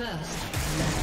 First,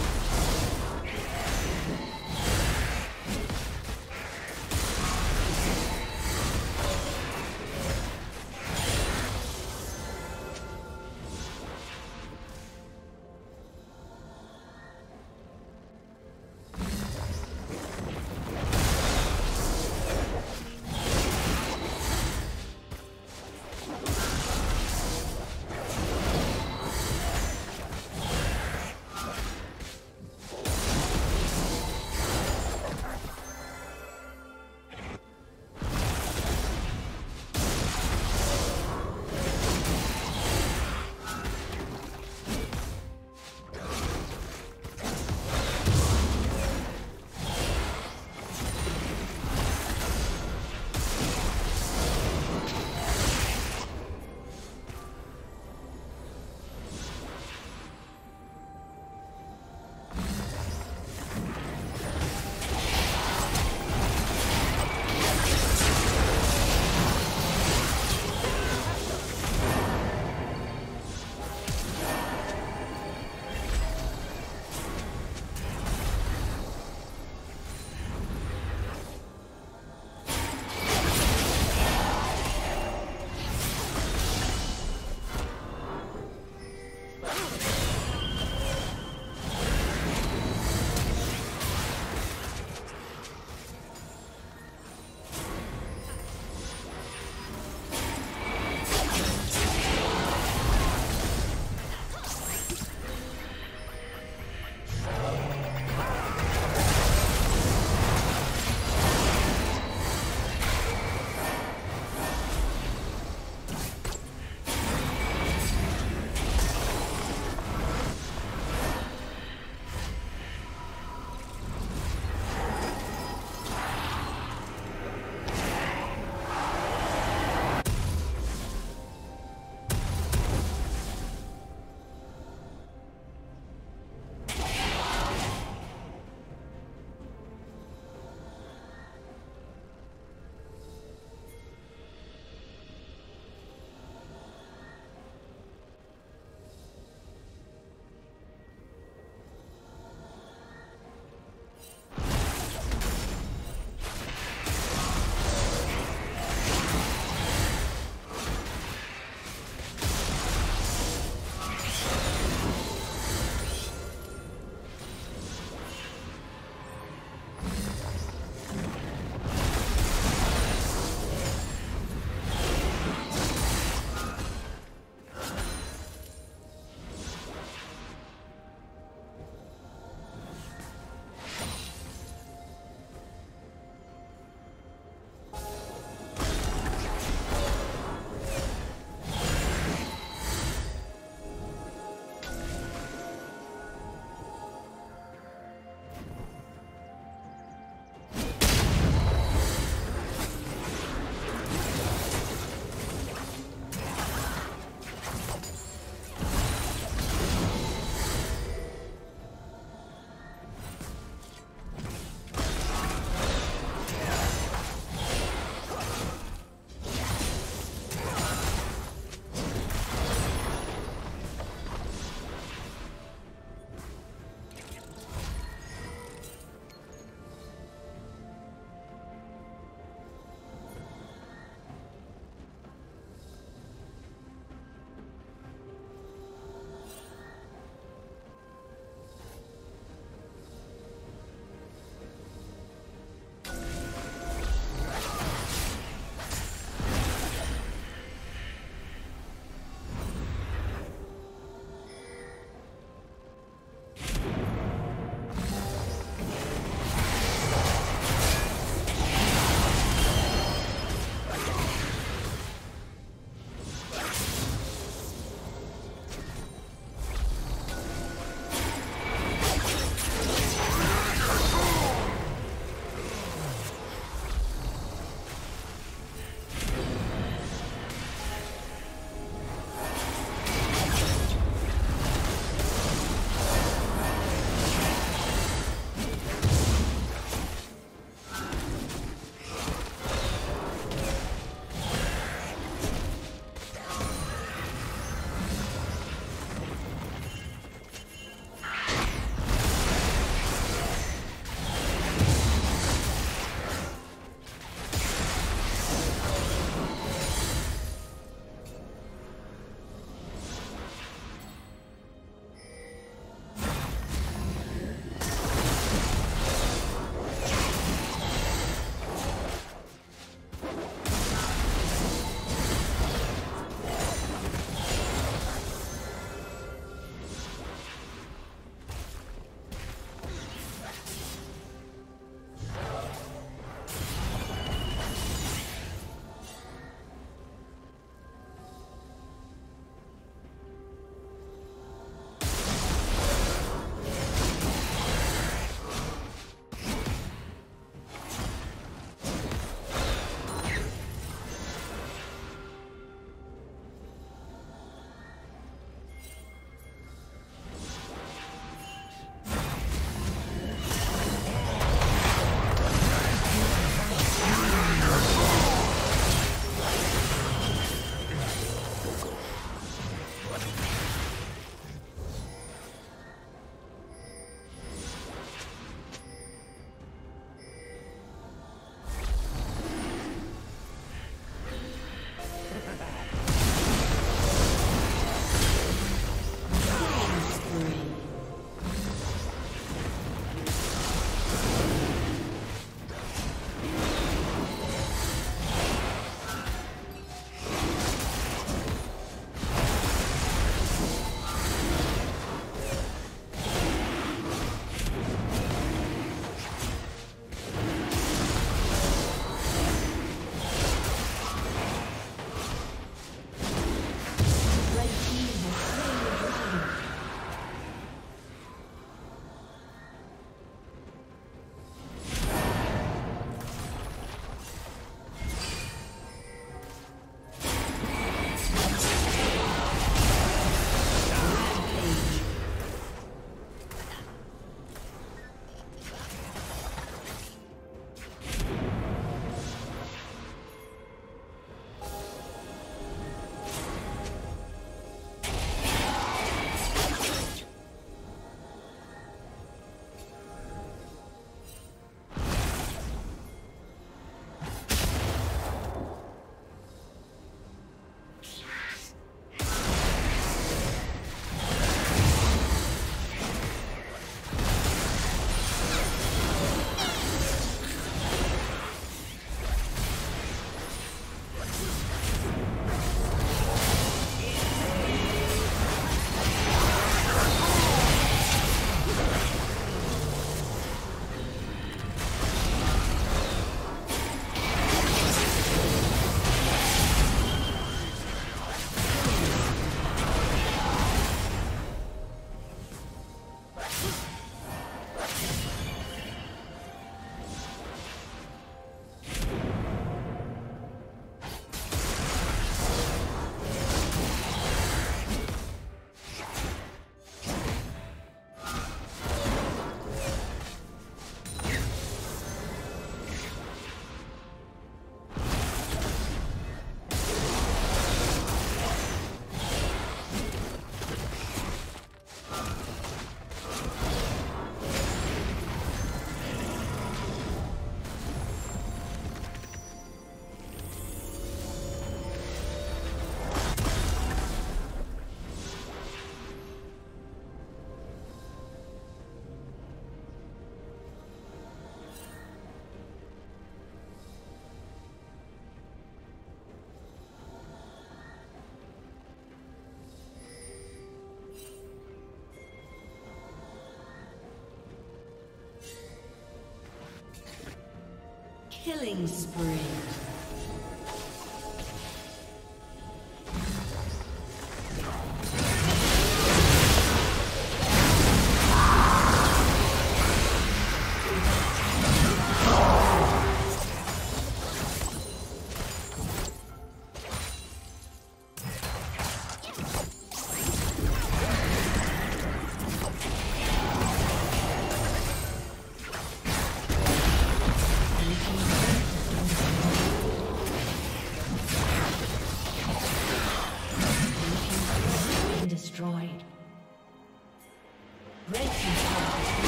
love.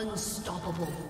Unstoppable.